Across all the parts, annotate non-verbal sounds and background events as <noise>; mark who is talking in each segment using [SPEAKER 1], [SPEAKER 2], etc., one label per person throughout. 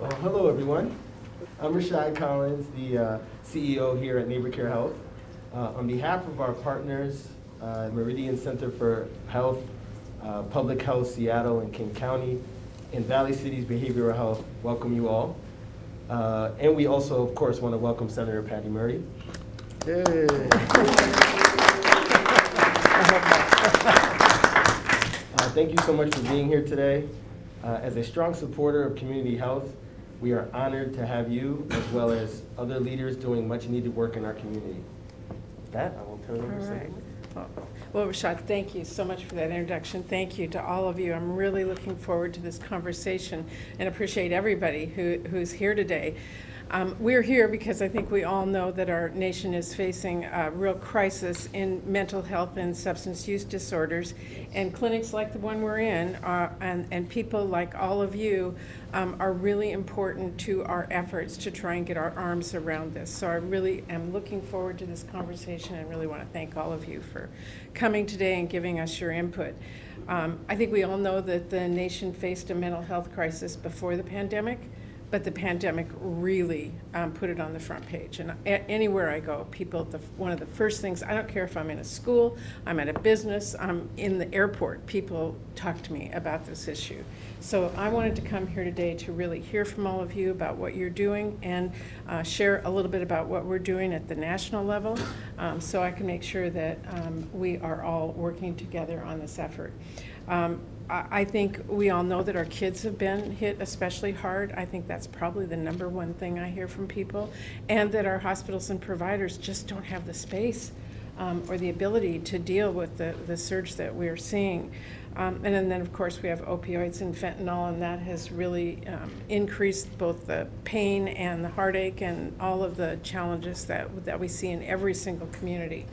[SPEAKER 1] Well, hello, everyone. I'm Rashad Collins, the uh, CEO here at Neighbor Care Health. Uh, on behalf of our partners, uh, Meridian Center for Health, uh, Public Health Seattle and King County, and Valley Cities Behavioral Health, welcome you all. Uh, and we also, of course, want to welcome Senator Patty Murray. <laughs> Uh, thank you so much for being here today. Uh, as a strong supporter of community health, we are honored to have you as well as other leaders doing much needed work in our community. With that, I will turn it over to
[SPEAKER 2] right. Well, Rashad, thank you so much for that introduction. Thank you to all of you. I'm really looking forward to this conversation and appreciate everybody who, who's here today. Um, we're here because I think we all know that our nation is facing a real crisis in mental health and substance use disorders. And clinics like the one we're in are, and, and people like all of you um, are really important to our efforts to try and get our arms around this. So I really am looking forward to this conversation and really want to thank all of you for coming today and giving us your input. Um, I think we all know that the nation faced a mental health crisis before the pandemic, but the pandemic really um, put it on the front page. And anywhere I go, people, the, one of the first things, I don't care if I'm in a school, I'm at a business, I'm in the airport, people talk to me about this issue. So I wanted to come here today to really hear from all of you about what you're doing and uh, share a little bit about what we're doing at the national level um, so I can make sure that um, we are all working together on this effort. Um, I think we all know that our kids have been hit especially hard. I think that's probably the number one thing I hear from people. And that our hospitals and providers just don't have the space um, or the ability to deal with the, the surge that we're seeing. Um, and then, then, of course, we have opioids and fentanyl, and that has really um, increased both the pain and the heartache and all of the challenges that, that we see in every single community.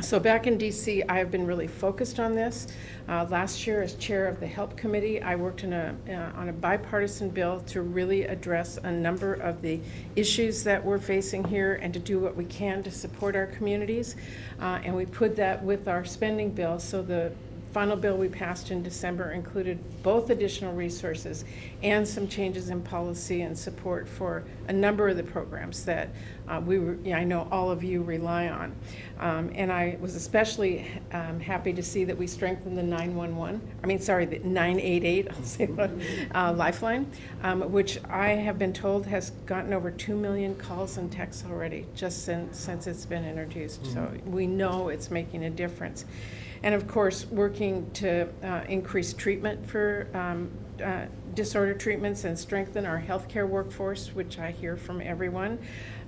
[SPEAKER 2] So back in DC, I have been really focused on this. Uh, last year, as chair of the HELP Committee, I worked in a, uh, on a bipartisan bill to really address a number of the issues that we're facing here and to do what we can to support our communities. Uh, and we put that with our spending bill. So the final bill we passed in December included both additional resources and some changes in policy and support for a number of the programs that uh, we, were- yeah, I know all of you rely on. Um, and I was especially um, happy to see that we strengthened the 911, I mean, sorry, the 988, <laughs> I'll say that, uh, Lifeline, um, which I have been told has gotten over 2 million calls and texts already just since, since it's been introduced. So we know it's making a difference. And of course, working to uh, increase treatment for um, uh, disorder treatments and strengthen our healthcare workforce, which I hear from everyone.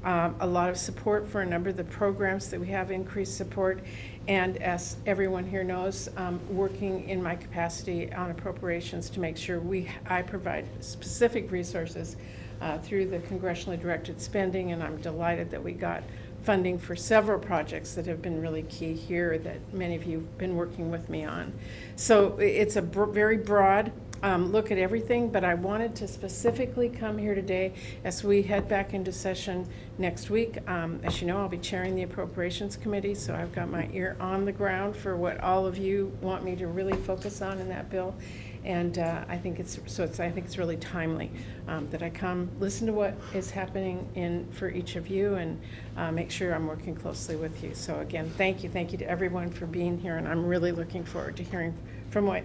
[SPEAKER 2] Um, a lot of support for a number of the programs that we have increased support. And as everyone here knows, um, working in my capacity on appropriations to make sure we, I provide specific resources uh, through the congressionally directed spending. And I'm delighted that we got funding for several projects that have been really key here that many of you have been working with me on. So it's a br- very broad um, look at everything, but I wanted to specifically come here today as we head back into session next week. Um, As you know, I'll be chairing the Appropriations Committee, so I've got my ear on the ground for what all of you want me to really focus on in that bill. And uh, I think it's, so it's, I think it's really timely um, that I come, listen to what is happening in, for each of you, and uh, make sure I'm working closely with you. So again, thank you, thank you to everyone for being here, and I'm really looking forward to hearing from what,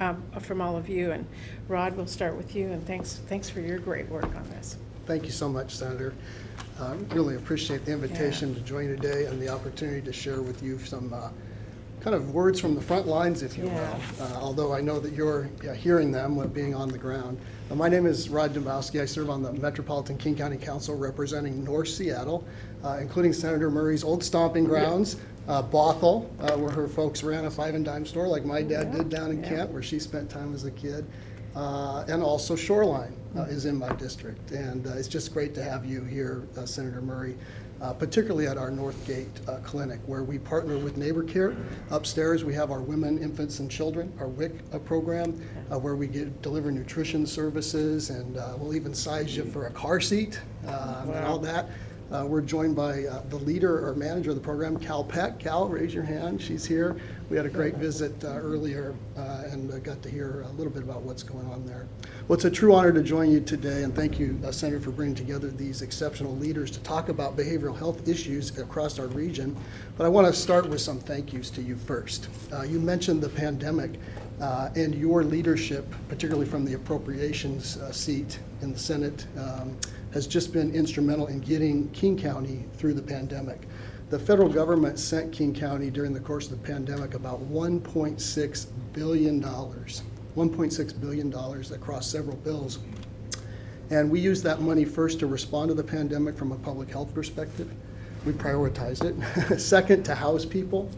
[SPEAKER 2] um, from all of you. And Rod, we'll start with you, and thanks, thanks for your great work on this.
[SPEAKER 3] Thank you so much, Senator. Uh, Really appreciate the invitation to join today and the opportunity to share with you some uh, kind of words from the front lines, if you will. Uh, Although I know that you're yeah, hearing them when being on the ground. Uh, My name is Rod Dembowski. I serve on the Metropolitan King County Council representing North Seattle, uh, including Senator Murray's old stomping grounds, uh, Bothell, uh, where her folks ran a five and dime store like my dad did down in
[SPEAKER 2] Yeah.
[SPEAKER 3] Kent, where she spent time as a kid. Uh, And also Shoreline uh, is in my district. And uh, it's just great to have you here, uh, Senator Murray, uh, particularly at our Northgate uh, Clinic, where we partner with Neighbor Care. Upstairs, we have our Women, Infants, and Children, our WIC uh, program, uh, where we deliver nutrition services, and uh, we'll even size you for a car seat uh, and all that. Uh, We're joined by uh, the leader or manager of the program, Cal Peck. Cal, raise your hand, she's here. We had a great visit uh, earlier uh, and got to hear a little bit about what's going on there. Well, it's a true honor to join you today, and thank you, uh, Senator, for bringing together these exceptional leaders to talk about behavioral health issues across our region. But I want to start with some thank yous to you first. Uh, You mentioned the pandemic uh, and your leadership, particularly from the appropriations seat in the Senate, um, has just been instrumental in getting King County through the pandemic. The federal government sent King County during the course of the pandemic about $1.6 billion, $1.6 billion across several bills. And we used that money first to respond to the pandemic from a public health perspective. We prioritized it. <laughs> Second, to house people,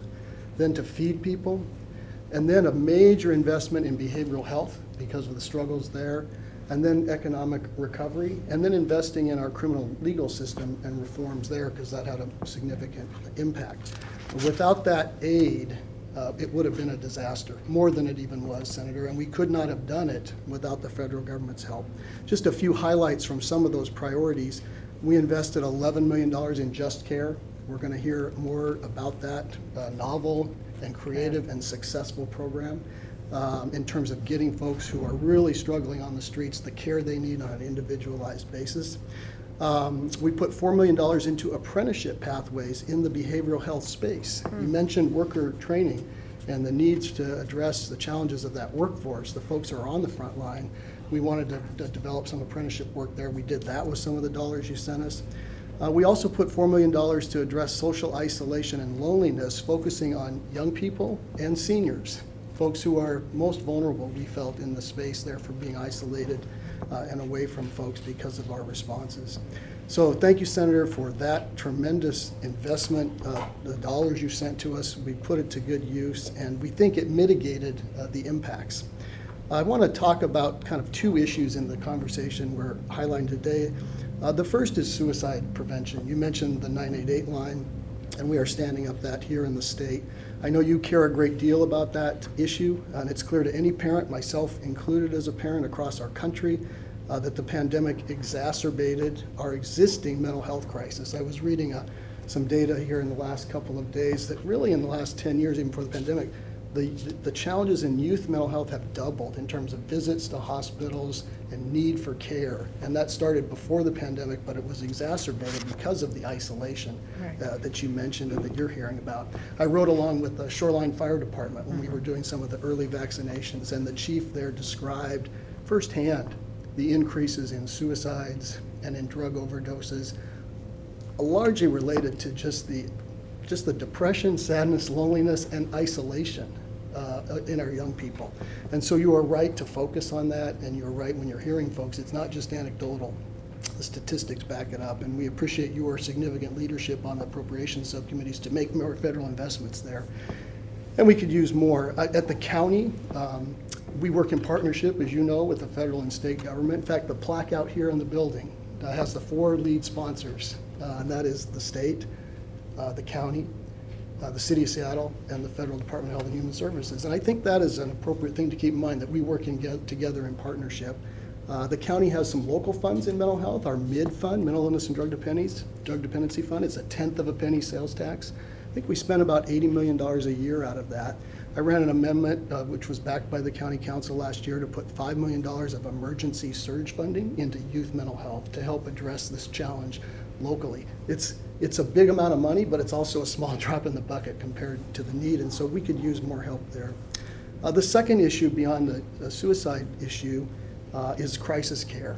[SPEAKER 3] then to feed people, and then a major investment in behavioral health because of the struggles there, and then economic recovery, and then investing in our criminal legal system and reforms there because that had a significant impact. Without that aid, uh, it would have been a disaster, more than it even was, Senator, and we could not have done it without the federal government's help. Just a few highlights from some of those priorities. We invested $11 million in Just Care. We're going to hear more about that uh, novel and creative and successful program um, in terms of getting folks who are really struggling on the streets the care they need on an individualized basis. Um, we put $4 million into apprenticeship pathways in the behavioral health space. You mentioned worker training and the needs to address the challenges of that workforce, the folks who are on the front line. We wanted to, to develop some apprenticeship work there. We did that with some of the dollars you sent us. Uh, we also put $4 million to address social isolation and loneliness, focusing on young people and seniors, folks who are most vulnerable, we felt, in the space there for being isolated uh, and away from folks because of our responses. So thank you, Senator, for that tremendous investment. Uh, The dollars you sent to us, we put it to good use, and we think it mitigated uh, the impacts. I want to talk about kind of two issues in the conversation we're highlighting today. Uh, The first is suicide prevention. You mentioned the 988 line, and we are standing up that here in the state. I know you care a great deal about that issue, and it's clear to any parent, myself included as a parent across our country, uh, that the pandemic exacerbated our existing mental health crisis. I was reading uh, some data here in the last couple of days that really in the last 10 years, even before the pandemic, the, the challenges in youth mental health have doubled in terms of visits to hospitals and need for care. And that started before the pandemic, but it was exacerbated because of the isolation
[SPEAKER 2] Right.
[SPEAKER 3] uh, that you mentioned and that you're hearing about. I rode along with the Shoreline Fire Department when we were doing some of the early vaccinations, and the chief there described firsthand the increases in suicides and in drug overdoses, largely related to just the, just the depression, sadness, loneliness, and isolation uh, in our young people. And so you are right to focus on that, and you're right when you're hearing folks, it's not just anecdotal. The statistics back it up, and we appreciate your significant leadership on the appropriations subcommittees to make more federal investments there. And we could use more. Uh, At the county, um, we work in partnership, as you know, with the federal and state government. In fact, the plaque out here in the building uh, has the four lead sponsors, uh, and that is the state, uh, the county, uh, the city of Seattle, and the federal Department of Health and Human Services. And I think that is an appropriate thing to keep in mind, that we work in get- together in partnership. Uh, The county has some local funds in mental health, our MIDD fund, Mental Illness and Drug Dependency, Drug Dependency Fund, it's a tenth of a penny sales tax. I think we spend about $80 million a year out of that. I ran an amendment, uh, which was backed by the county council last year, to put $5 million of emergency surge funding into youth mental health to help address this challenge locally. It's, it's a big amount of money, but it's also a small <laughs> drop in the bucket compared to the need, and so we could use more help there. Uh, The second issue beyond the- the suicide issue uh, is crisis care.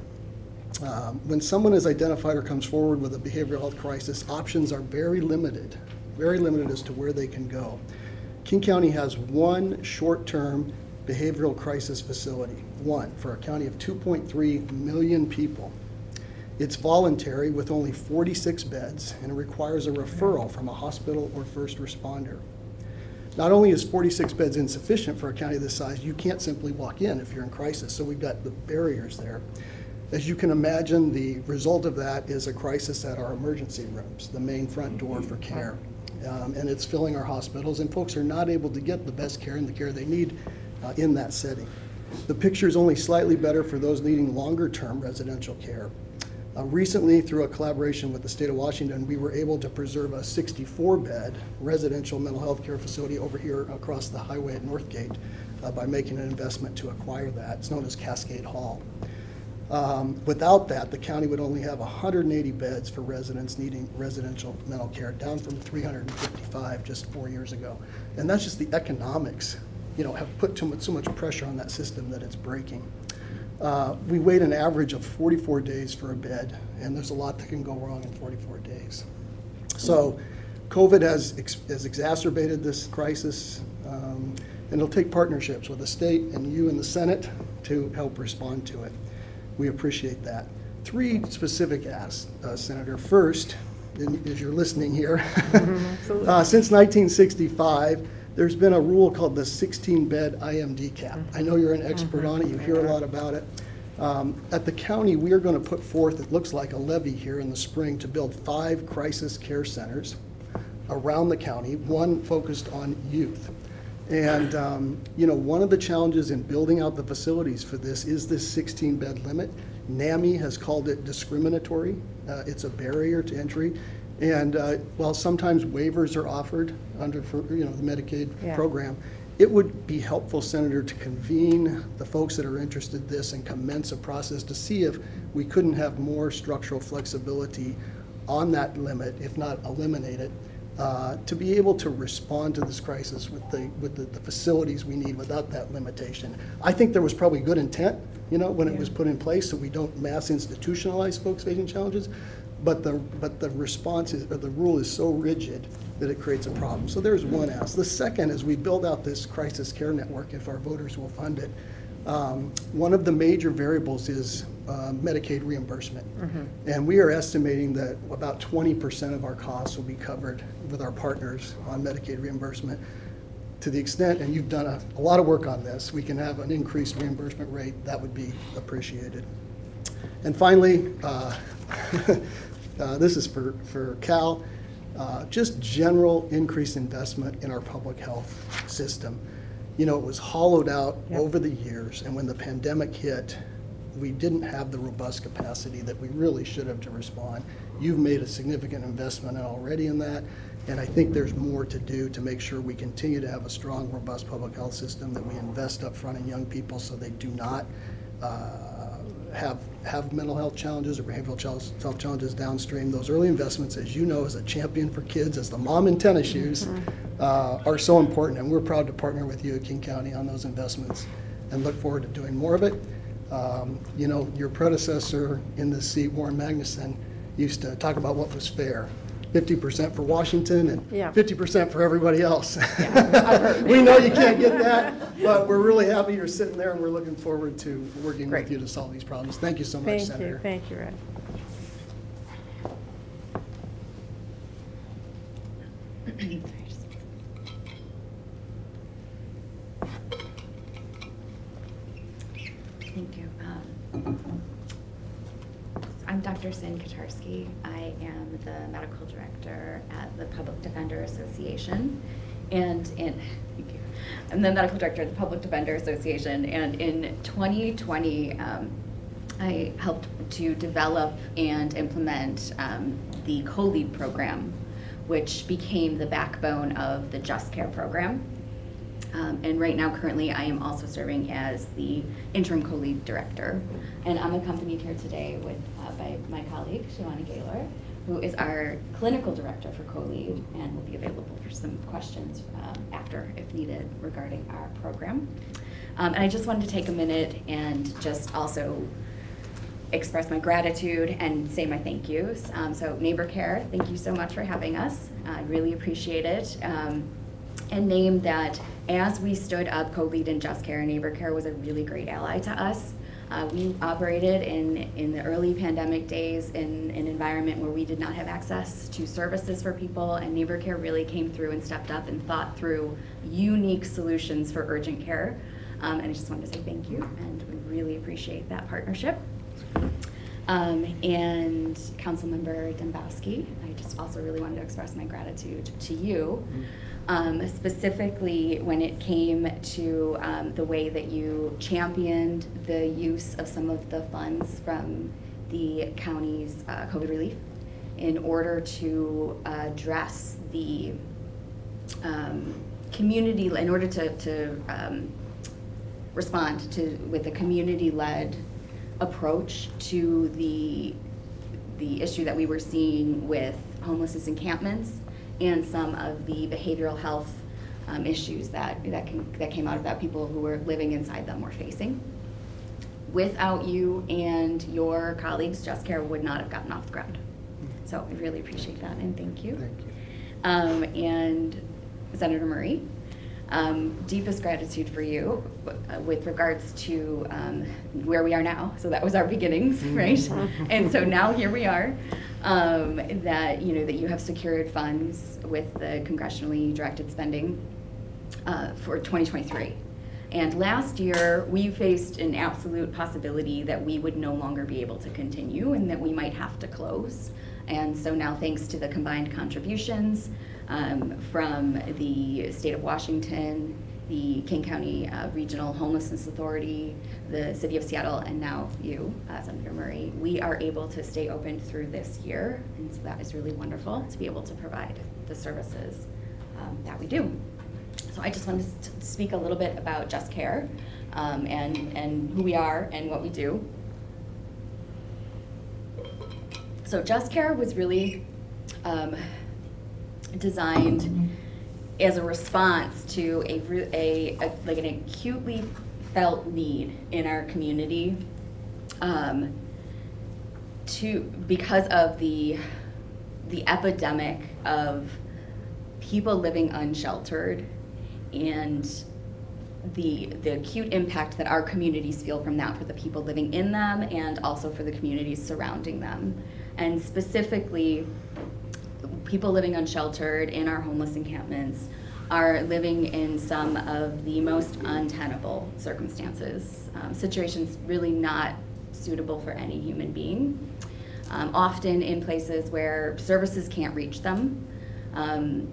[SPEAKER 3] Um, When someone is identified or comes forward with a behavioral health crisis, options are very limited, very limited as to where they can go. King County has one short-term behavioral crisis facility, one, for a county of 2.3 million people. It's voluntary with only 46 beds, and it requires a referral from a hospital or first responder. Not only is 46 beds insufficient for a county this size, you can't simply walk in if you're in crisis, so we've got the barriers there. As you can imagine, the result of that is a crisis at our emergency rooms, the main front door for care. Um, And it's filling our hospitals, and folks are not able to get the best care and the care they need uh, in that setting. The picture is only slightly better for those needing longer-term residential care. Uh, Recently, through a collaboration with the state of Washington, we were able to preserve a 64-bed residential mental health care facility over here across the highway at Northgate uh, by making an investment to acquire that. It's known as Cascade Hall. Um, Without that, the county would only have 180 beds for residents needing residential mental care, down from 355 just four years ago. And that's just the economics, you know, have put too much, so much pressure on that system that it's breaking. Uh, We wait an average of 44 days for a bed, and there's a lot that can go wrong in 44 days. So COVID has ex- has exacerbated this crisis, um, and it'll take partnerships with the state and you and the Senate to help respond to it. We appreciate that. Three specific asks, uh, Senator. First, as you're listening here, <laughs> uh, since 1965, there's been a rule called the 16-bed IMD cap. I know you're an expert on it, you hear a lot about it. Um, At the county, we are going to put forth, it looks like a levy here in the spring to build five crisis care centers around the county, one focused on youth. And, um, you know, one of the challenges in building out the facilities for this is this 16-bed limit. NAMI has called it discriminatory. Uh, It's a barrier to entry. And uh, while sometimes waivers are offered under, for, you know, the Medicaid
[SPEAKER 2] Yeah.
[SPEAKER 3] program, it would be helpful, Senator, to convene the folks that are interested in this and commence a process to see if we couldn't have more structural flexibility on that limit, if not eliminate it, uh, to be able to respond to this crisis with the, with the- the facilities we need without that limitation. I think there was probably good intent, you know, when it was put in place, so we don't mass institutionalize folks facing challenges, but the, but the response is, or the rule is so rigid that it creates a problem. So there's one ask. The second is we build out this crisis care network, if our voters will fund it. Um, One of the major variables is uh, Medicaid reimbursement. And we are estimating that about 20% of our costs will be covered with our partners on Medicaid reimbursement. To the extent, and you've done a, a lot of work on this, we can have an increased reimbursement rate, that would be appreciated. And finally, uh, <laughs> uh, this is for, for Cal, uh, just general increased investment in our public health system. You know, it was hollowed out
[SPEAKER 2] Yep.
[SPEAKER 3] over the years, and when the pandemic hit, we didn't have the robust capacity that we really should have to respond. You've made a significant investment already in that, and I think there's more to do to make sure we continue to have a strong, robust public health system, that we invest up front in young people so they do not uh, have, have mental health challenges or behavioral health challenges downstream. Those early investments, as you know, as a champion for kids, as the mom in tennis shoes, uh, are so important, and we're proud to partner with you at King County on those investments and look forward to doing more of it. Um, You know, your predecessor in the seat, Warren Magnuson, used to talk about what was fair. Fifty percent for Washington and
[SPEAKER 2] Yeah.
[SPEAKER 3] fifty percent for everybody else. <laughs> We know you can't get that, but we're really happy you're sitting there, and we're looking forward to working
[SPEAKER 2] Great.
[SPEAKER 3] with you to solve these problems. Thank you so much,
[SPEAKER 2] Thank you,
[SPEAKER 3] Senator.
[SPEAKER 2] thank you, Ed.
[SPEAKER 4] Sorry, just- Thank you. Um, I'm Dr. Sin Katarski. I am the medical director at the Public Defender Association. And in, thank you. I'm the medical director at the Public Defender Association. And in 2020, um, I helped to develop and implement um, the co-lead program, which became the backbone of the Just Care program. Um, and right now, currently, I am also serving as the interim co-lead director. And I'm accompanied here today with, uh, by my colleague, Shivani Gaylor, who is our clinical director for co-lead and will be available for some questions um, after, if needed, regarding our program. Um, and I just wanted to take a minute and just also express my gratitude and say my thank yous. Um, so Neighbor Care, thank you so much for having us. I really appreciate it. Um, and name that as we stood up co-lead and Just Care, Neighbor Care was a really great ally to us. Uh, we operated in, in the early pandemic days in an environment where we did not have access to services for people, and Neighbor Care really came through and stepped up and thought through unique solutions for urgent care. Um, and I just wanted to say thank you, and we really appreciate that partnership. Um, and Councilmember Dembowski, I just also really wanted to express my gratitude to you, um, specifically when it came to um, the way that you championed the use of some of the funds from the county's uh, COVID relief in order to address the um, community, in order to, to um, respond to, with a community-led approach to the, the issue that we were seeing with homelessness encampments and some of the behavioral health um, issues that, that, can, that came out of that, people who were living inside them were facing. Without you and your colleagues, Just Care would not have gotten off the ground. So I really appreciate that and thank you.
[SPEAKER 3] Thank you.
[SPEAKER 4] Um, and Senator Murray, um, deepest gratitude for you uh, with regards to um, where we are now. So that was our beginnings, right? and so now here we are. Um, that you know that you have secured funds with the congressionally directed spending uh, for 2023. And last year, we faced an absolute possibility that we would no longer be able to continue and that we might have to close. And so now, thanks to the combined contributions um, from the state of Washington, the King County uh, Regional Homelessness Authority, the City of Seattle, and now you, uh, Senator Murray, we are able to stay open through this year. And so that is really wonderful to be able to provide the services um, that we do. So I just wanted to speak a little bit about Just Care um, and, and who we are and what we do. So Just Care was really um, designed as a response to a, a, a, like an acutely felt need in our community um, to because of the the epidemic of people living unsheltered and the the acute impact that our communities feel from that for the people living in them and also for the communities surrounding them. And specifically people living unsheltered in our homeless encampments are living in some of the most untenable circumstances, um, situations really not suitable for any human being. Um, often in places where services can't reach them. Um,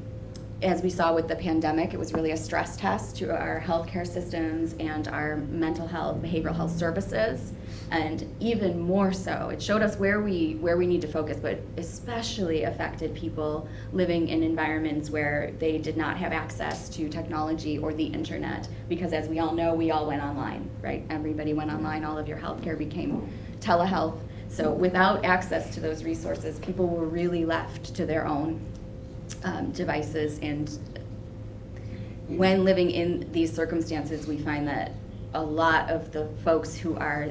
[SPEAKER 4] as we saw with the pandemic, it was really a stress test to our healthcare systems and our mental health, behavioral health services, and even more so, it showed us where we where we need to focus, but especially affected people living in environments where they did not have access to technology or the internet, because as we all know, we all went online, right? Everybody went online. All of your healthcare became telehealth. So without access to those resources, people were really left to their own um, devices. And when living in these circumstances, we find that a lot of the folks who are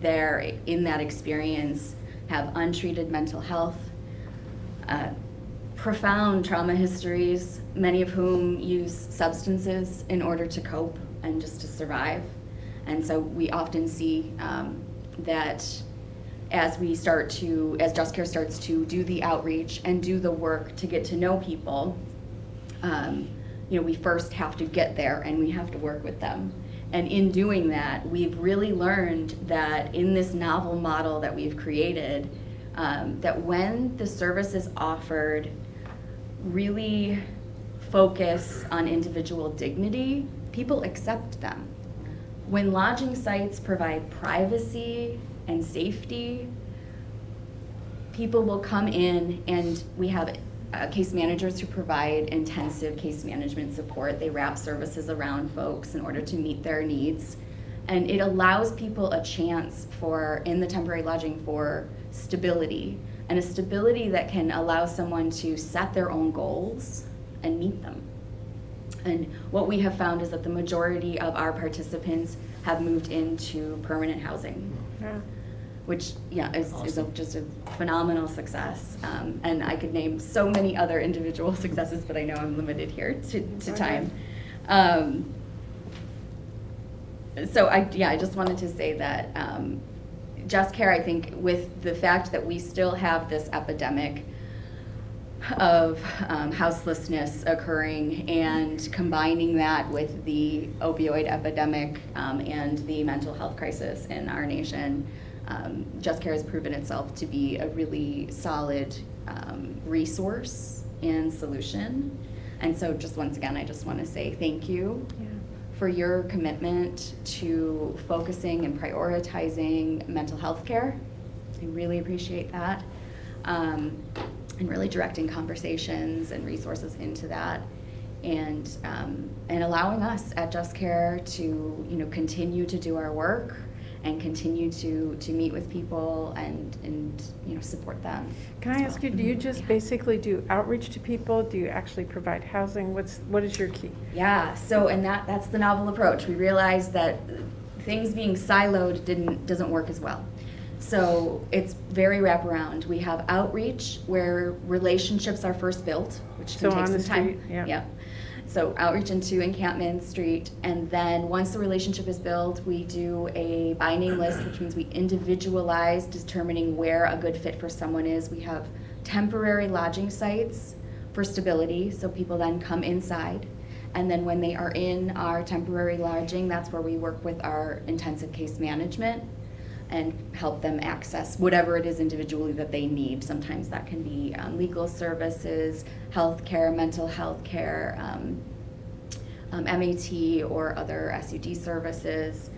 [SPEAKER 4] there in that experience have untreated mental health, uh, profound trauma histories, many of whom use substances in order to cope and just to survive. And so we often see um, that as we start to, as Just Care starts to do the outreach and do the work to get to know people, um, you know, we first have to get there and we have to work with them. And in doing that, we've really learned that in this novel model that we've created, um, that when the service is offered really focus on individual dignity, people accept them. When lodging sites provide privacy and safety, people will come in and we have uh, case managers who provide intensive case management support. They wrap services around folks in order to meet their needs. And it allows people a chance for, in the temporary lodging, for stability and a stability that can allow someone to set their own goals and meet them. And what we have found is that the majority of our participants have moved into permanent housing. Yeah. Which, yeah, is, awesome. is a, just a phenomenal success. Um, and I could name so many other individual <laughs> successes, but I know I'm limited here to, to time. Um, so I, yeah, I just wanted to say that um, Just Care, I think, with the fact that we still have this epidemic of um, houselessness occurring and combining that with the opioid epidemic um, and the mental health crisis in our nation, um, Just Care has proven itself to be a really solid um, resource and solution. And so, just once again, I just want to say thank you yeah. for your commitment to focusing and prioritizing mental health care I really appreciate that. Um, and really directing conversations and resources into that. And, um, and allowing us at Just Care to, you know, continue to do our work and continue to, to meet with people and, and, you know, support them.
[SPEAKER 2] Can I
[SPEAKER 4] as
[SPEAKER 2] ask you, do you
[SPEAKER 4] Mhm.
[SPEAKER 2] just
[SPEAKER 4] Yeah.
[SPEAKER 2] basically do outreach to people? Do you actually provide housing? What's, what is your key?
[SPEAKER 4] Yeah, so, and that, that's the novel approach. We realized that things being siloed didn't, doesn't work as well. So it's very wraparound. We have outreach where relationships are first built, which
[SPEAKER 2] So
[SPEAKER 4] can take
[SPEAKER 2] on the
[SPEAKER 4] some time.
[SPEAKER 2] street, yeah.
[SPEAKER 4] So outreach into Encampment Street, and then once the relationship is built, we do a by name list, which means we individualize determining where a good fit for someone is. We have temporary lodging sites for stability, so people then come inside. And then when they are in our temporary lodging, that's where we work with our intensive case management and help them access whatever it is individually that they need. Sometimes that can be um, legal services, healthcare, mental health care, um, um, MAT or other SUD services,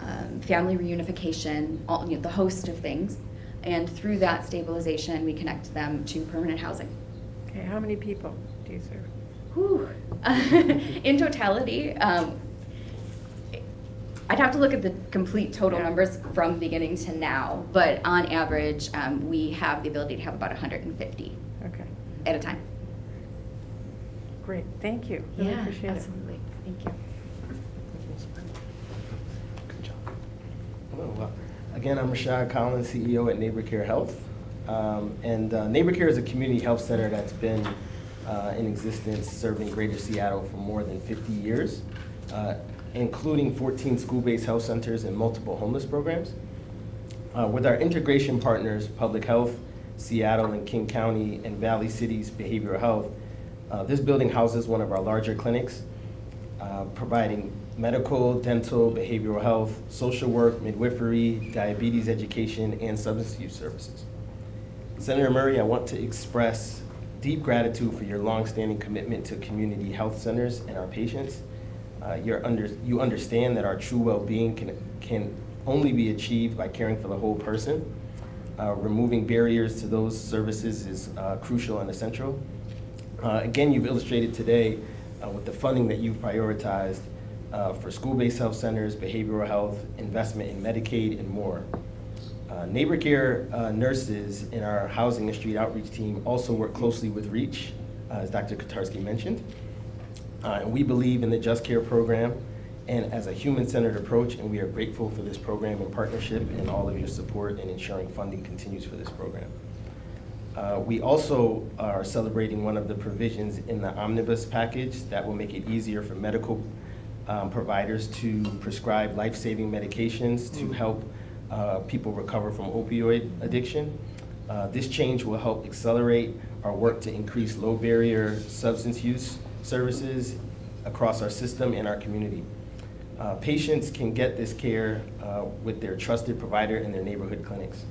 [SPEAKER 4] um, family reunification, all, you know, the host of things. And through that stabilization, we connect them to permanent housing.
[SPEAKER 2] Okay, how many people do you serve?
[SPEAKER 4] Whew. <laughs> In totality, um, I'd have to look at the complete total
[SPEAKER 2] Yeah.
[SPEAKER 4] numbers from beginning to now, but on average, um, we have the ability to have about 150
[SPEAKER 2] Okay,
[SPEAKER 4] at a time.
[SPEAKER 2] great, thank you. Really
[SPEAKER 4] yeah,
[SPEAKER 2] appreciate it.
[SPEAKER 4] absolutely. Thank you.
[SPEAKER 1] Good job. Hello, well, Again, I'm Rashad Collins, CEO at Neighbor Care Health. Um, And uh, Neighbor Care is a community health center that's been uh, in existence serving Greater Seattle for more than 50 years, uh, including 14 school-based health centers and multiple homeless programs. Uh, With our integration partners, Public Health, Seattle and King County, and Valley Cities Behavioral Health, uh, this building houses one of our larger clinics, uh, providing medical, dental, behavioral health, social work, midwifery, diabetes education, and substance use services. Senator Murray, I want to express deep gratitude for your longstanding commitment to community health centers and our patients. Uh, you're under, you understand that our true well-being can, can only be achieved by caring for the whole person. Uh, removing barriers to those services is uh, crucial and essential. Uh, Again, you've illustrated today uh, with the funding that you've prioritized uh, for school-based health centers, behavioral health, investment in Medicaid, and more. Neighbor Care nurses in our housing and street outreach team also work closely with REACH, as Dr. Kotarski mentioned. Uh, And we believe in the Just Care program and as a human-centered approach, and we are grateful for this program and partnership and all of your support in ensuring funding continues for this program. Uh, We also are celebrating one of the provisions in the omnibus package that will make it easier for medical um, providers to prescribe life-saving medications to help uh, people recover from opioid addiction. Uh, This change will help accelerate our work to increase low-barrier substance use services across our system and our community. Uh, Patients can get this care uh, with their trusted provider in their neighborhood clinics.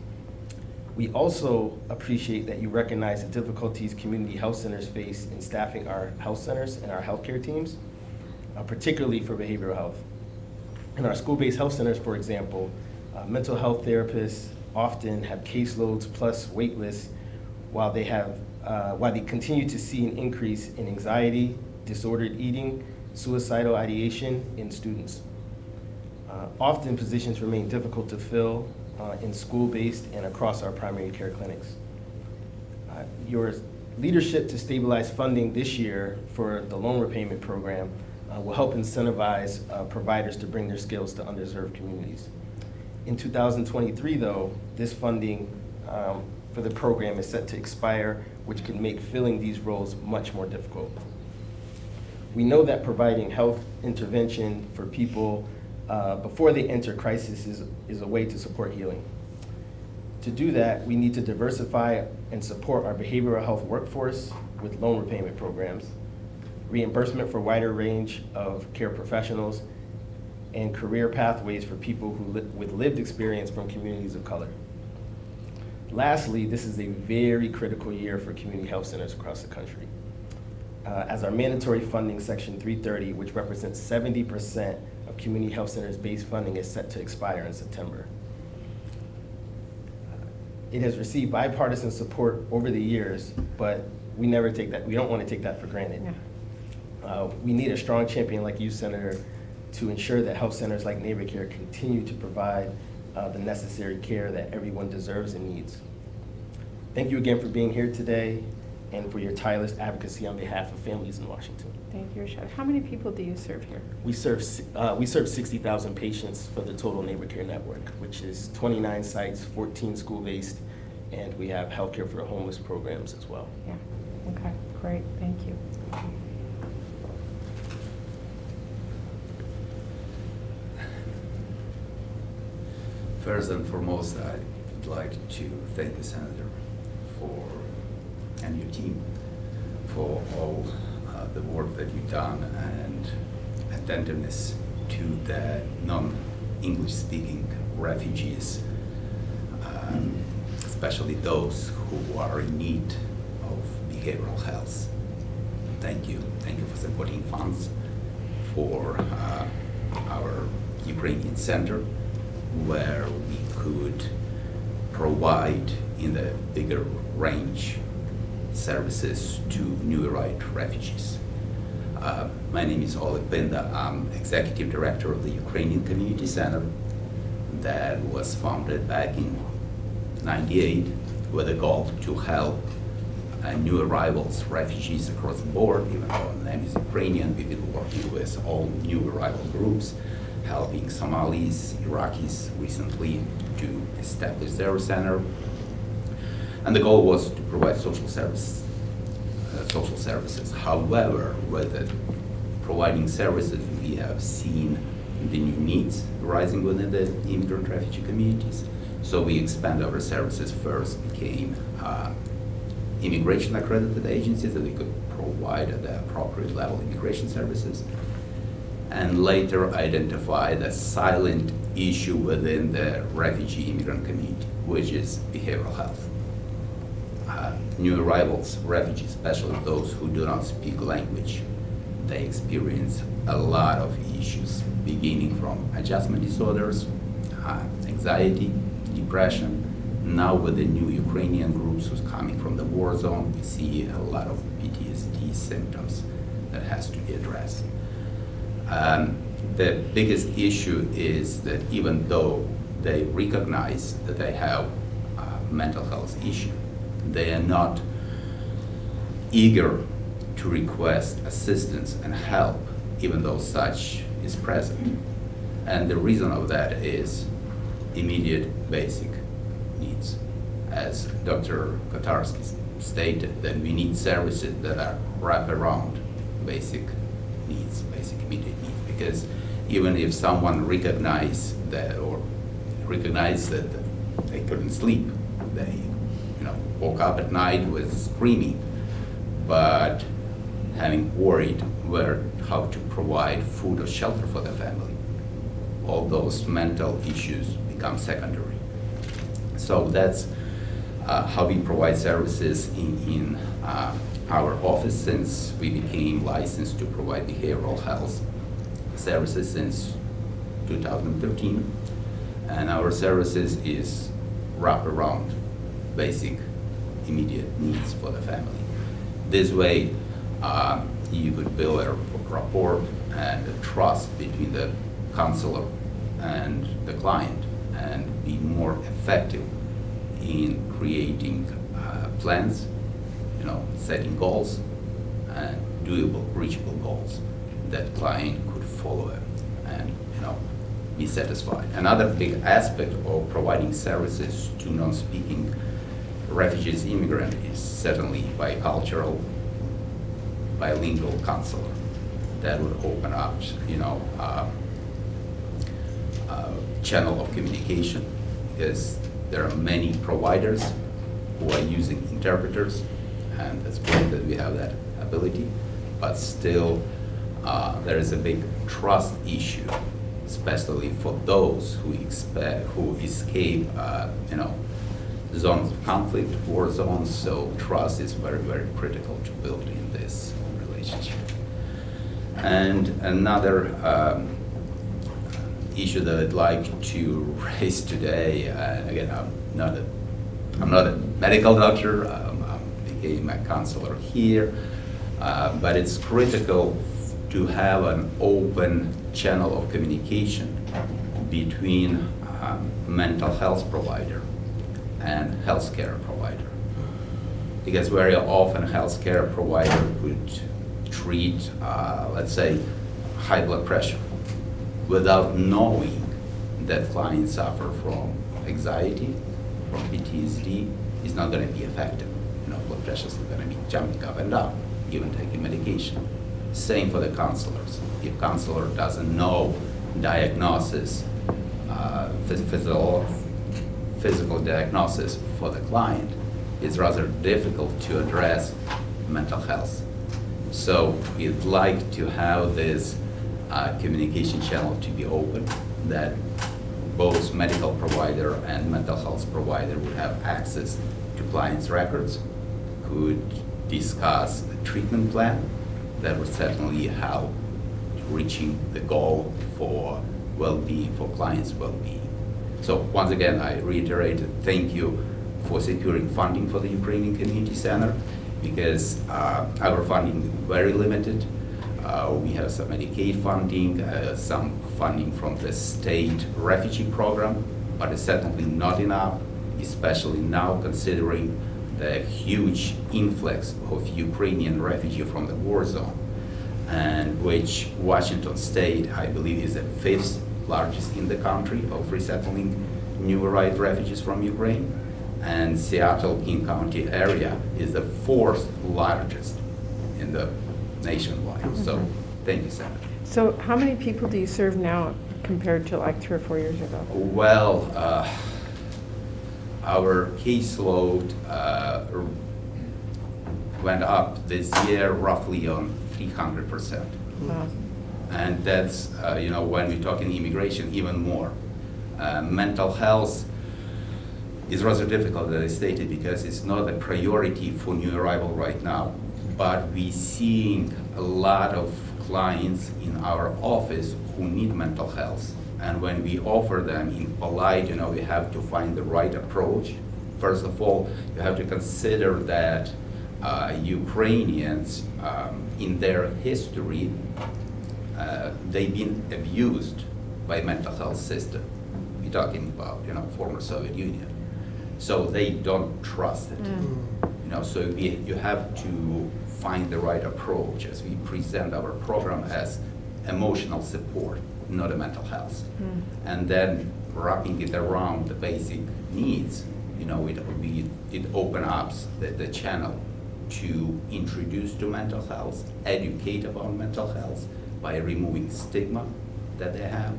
[SPEAKER 1] We also appreciate that you recognize the difficulties community health centers face in staffing our health centers and our healthcare teams, uh, particularly for behavioral health. In our school-based health centers, for example, uh, mental health therapists often have caseloads plus wait lists while they have, uh, while they continue to see an increase in anxiety, disordered eating, suicidal ideation in students. Uh, Often positions remain difficult to fill uh, in school-based and across our primary care clinics. Uh, Your leadership to stabilize funding this year for the loan repayment program uh, will help incentivize uh, providers to bring their skills to underserved communities. In 2023, though, this funding um, for the program is set to expire, which can make filling these roles much more difficult. We know that providing health intervention for people uh, before they enter crisis is, is a way to support healing. To do that, we need to diversify and support our behavioral health workforce with loan repayment programs, reimbursement for wider range of care professionals, and career pathways for people who li- with lived experience from communities of color. Lastly, this is a very critical year for community health centers across the country. Uh, as our mandatory funding, Section 330, which represents 70% of community health centers' base funding, is set to expire in September. it has received bipartisan support over the years, but we never take that, we don't want to take that for granted.
[SPEAKER 2] Yeah.
[SPEAKER 1] Uh, We need a strong champion like you, Senator, to ensure that health centers like Neighbor Care continue to provide uh, the necessary care that everyone deserves and needs. Thank you again for being here today and for your tireless advocacy on behalf of families in Washington.
[SPEAKER 2] Thank you, Rashad. How many people do you serve here?
[SPEAKER 1] We serve, uh, we serve 60,000 patients for the total Neighbor Care Network, which is 29 sites, 14 school-based, and we have healthcare for the homeless programs as well.
[SPEAKER 2] Yeah, okay, great, thank you.
[SPEAKER 5] First and foremost, I'd like to thank the senator for, and your team, for all uh, the work that you've done and attentiveness to the non-English speaking refugees, um, especially those who are in need of behavioral health. Thank you. Thank you for supporting funds for uh, our Ukrainian center where we could provide in the bigger range services to new arrived refugees. Uh, my name is Oleg Binda. I'm executive director of the Ukrainian Community Center that was founded back in 98 with a goal to help uh, new arrivals, refugees across the board, even though the name is Ukrainian, we've been working with all new arrival groups, helping Somalis, Iraqis recently to establish their center. And the goal was to provide social service, uh, social services. However, with providing services, we have seen the new needs rising within the immigrant refugee communities. So we expand our services first, became uh, immigration accredited agencies that we could provide at the appropriate level immigration services. And later identify the silent issue within the refugee immigrant community, which is behavioral health. Uh, new arrivals, refugees, especially those who do not speak language, they experience a lot of issues, beginning from adjustment disorders, uh, anxiety, depression. Now with the new Ukrainian groups who's coming from the war zone, we see a lot of PTSD symptoms that has to be addressed. Um, the biggest issue is that even though they recognize that they have a mental health issue, they are not eager to request assistance and help, even though such is present. And the reason of that is immediate basic needs. As Dr. Kotarski stated, that we need services that are wrap around basic needs, basic immediate needs. Because even if someone recognize that or recognize that they couldn't sleep, they you know woke up at night with screaming, but having worried where how to provide food or shelter for the family, all those mental issues become secondary. So that's uh, how we provide services in, in uh, our office since we became licensed to provide behavioral health services since 2013. And our services is wrap around basic immediate needs for the family. This way, uh, you could build a rapport and a trust between the counselor and the client and be more effective in creating uh, plans, you know, setting goals and doable, reachable goals that client follow and, you know, be satisfied. Another big aspect of providing services to non-speaking refugees, immigrant is certainly bicultural, bilingual counselor. That would open up, you know, uh, uh, channel of communication because there are many providers who are using interpreters, and it's great that we have that ability, but still uh, there is a big trust issue, especially for those who expect, who escape, uh, you know, zones of conflict, war zones. So trust is very, very critical to build in this relationship. And another um, issue that I'd like to <laughs> raise today, and again, I'm not a I'm not a medical doctor, um, I became a counselor here, uh, but it's critical to have an open channel of communication between um, mental health provider and healthcare provider. Because very often healthcare provider would treat, uh, let's say, high blood pressure without knowing that clients suffer from anxiety, from PTSD, is not going to be effective. You know, blood pressure is going to be jumping up and down, even taking medication. Same for the counselors. If counselor doesn't know diagnosis, uh, physical, physical diagnosis for the client, it's rather difficult to address mental health. So we'd like to have this uh, communication channel to be open, that both medical provider and mental health provider would have access to clients' records, could discuss a treatment plan that would certainly help reaching the goal for well-being, for clients' well-being. So once again, I reiterate, thank you for securing funding for the Ukrainian Community Center because uh, our funding is very limited. Uh, we have some Medicaid funding, uh, some funding from the state refugee program, but it's certainly not enough, especially now considering the huge influx of Ukrainian refugee from the war zone, and which Washington State, I believe, is the fifth largest in the country of resettling new arrived refugees from Ukraine and Seattle King County area is the fourth largest in the nationwide. So, thank you, Senator.
[SPEAKER 2] So how many people do you serve now compared to like three or four years ago?
[SPEAKER 5] Well, uh, our caseload uh, went up this year roughly on 300%.
[SPEAKER 2] Wow.
[SPEAKER 5] And that's, uh, you know, when we're talking immigration, even more. Uh, mental health is rather difficult, as I stated, because it's not a priority for new arrival right now. But we're seeing a lot of clients in our office who need mental health. And when we offer them in polite, you know, we have to find the right approach. First of all, you have to consider that uh, Ukrainians, um, in their history, uh, they've been abused by mental health system. We're talking about, you know, former Soviet Union. So they don't trust it. You know, so we, you have to find the right approach as we present our program as emotional support, not a mental health. And then wrapping it around the basic needs, you know, it, it open up the, the channel to introduce to mental health, educate about mental health by removing stigma that they have.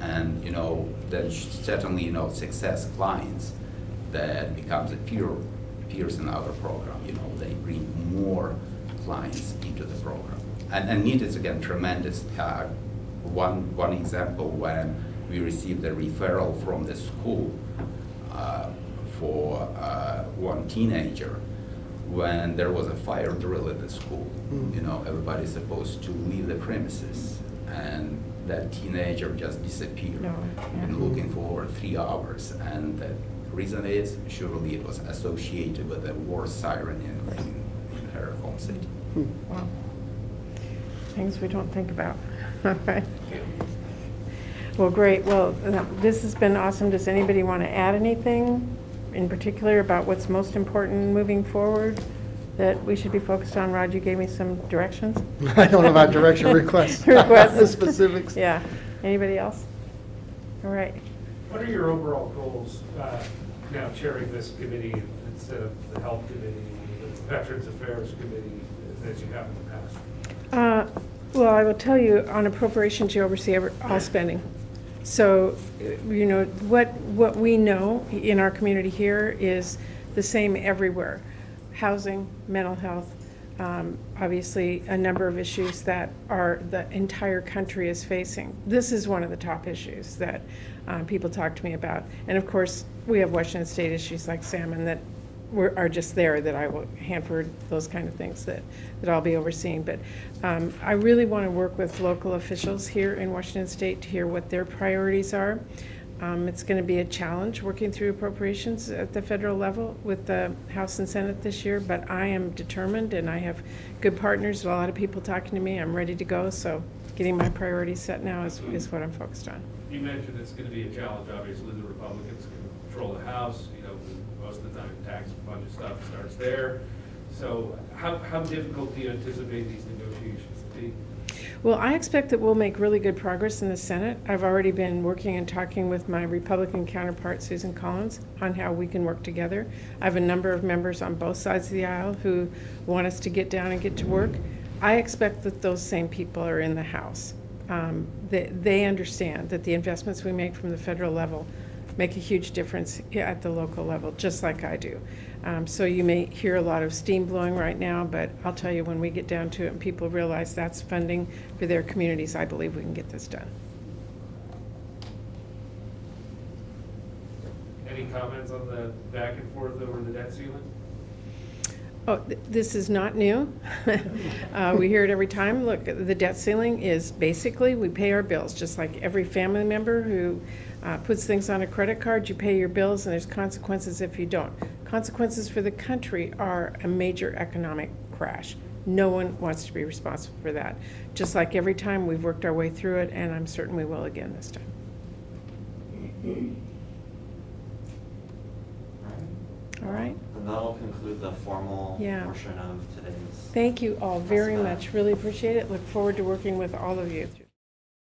[SPEAKER 5] And, you know, then certainly, you know, success clients that becomes a peer, peers in our program, you know, they bring more clients into the program. And, and need is again tremendous. Uh, one, one example when we received a referral from the school uh, for uh, one teenager when there was a fire drill at the school.
[SPEAKER 3] Mm.
[SPEAKER 5] You know, everybody's supposed to leave the premises, and that teenager just disappeared.
[SPEAKER 2] No, yeah.
[SPEAKER 5] Been looking for over three hours, and the reason is surely it was associated with a war siren in, in, in her home city.
[SPEAKER 2] Wow. Things we don't think about. <laughs> All right. Well, great. Well, uh, this has been awesome. Does anybody want to add anything in particular about what's most important moving forward that we should be focused on? Rod, you gave me some directions. <laughs>
[SPEAKER 3] I don't know about direction <laughs> requests.
[SPEAKER 2] Requests.
[SPEAKER 3] The specifics.
[SPEAKER 2] Yeah. Anybody else? All right.
[SPEAKER 6] What are your overall goals uh, now chairing this committee instead of the Health Committee, the Veterans Affairs Committee that you have in the past?
[SPEAKER 2] Uh, Well, I will tell you, on appropriations, you oversee all spending. So, uh, you know, what, what we know in our community here is the same everywhere. Housing, mental health, um, obviously, a number of issues that are, the entire country is facing. This is one of the top issues that um, people talk to me about. And of course, we have Washington State issues like salmon that were, are just there that I will, Hanford, those kind of things that, that I'll be overseeing. But um, I really want to work with local officials here in Washington State to hear what their priorities are. Um, It's going to be a challenge working through appropriations at the federal level with the House and Senate this year, but I am determined and I have good partners, a lot of people talking to me. I'm ready to go, so getting my priorities set now is, is what I'm focused on.
[SPEAKER 6] You mentioned it's gonna be a challenge, obviously, the Republicans control the House, most of the time tax budget stuff starts there. So how, how difficult do you anticipate these negotiations to be?
[SPEAKER 2] Well, I expect that we'll make really good progress in the Senate. I've already been working and talking with my Republican counterpart, Susan Collins, on how we can work together. I have a number of members on both sides of the aisle who want us to get down and get to work. I expect that those same people are in the House. Um, They, they understand that the investments we make from the federal level make a huge difference at the local level, just like I do. Um, So you may hear a lot of steam blowing right now, but I'll tell you, when we get down to it and people realize that's funding for their communities, I believe we can get this done.
[SPEAKER 6] Any comments on the back and forth over the debt ceiling?
[SPEAKER 2] Oh, th- this is not new. <laughs> Uh, We hear it every time. Look, the debt ceiling is basically, we pay our bills, just like every family member who uh, puts things on a credit card, you pay your bills, and there's consequences if you don't. Consequences for the country are a major economic crash. No one wants to be responsible for that. Just like every time, we've worked our way through it, and I'm certain we will again this time. All right?
[SPEAKER 7] And that'll conclude the formal
[SPEAKER 2] Yeah.
[SPEAKER 7] portion of today's.
[SPEAKER 2] Thank you all very much. Really appreciate it. Look forward to working with all of you.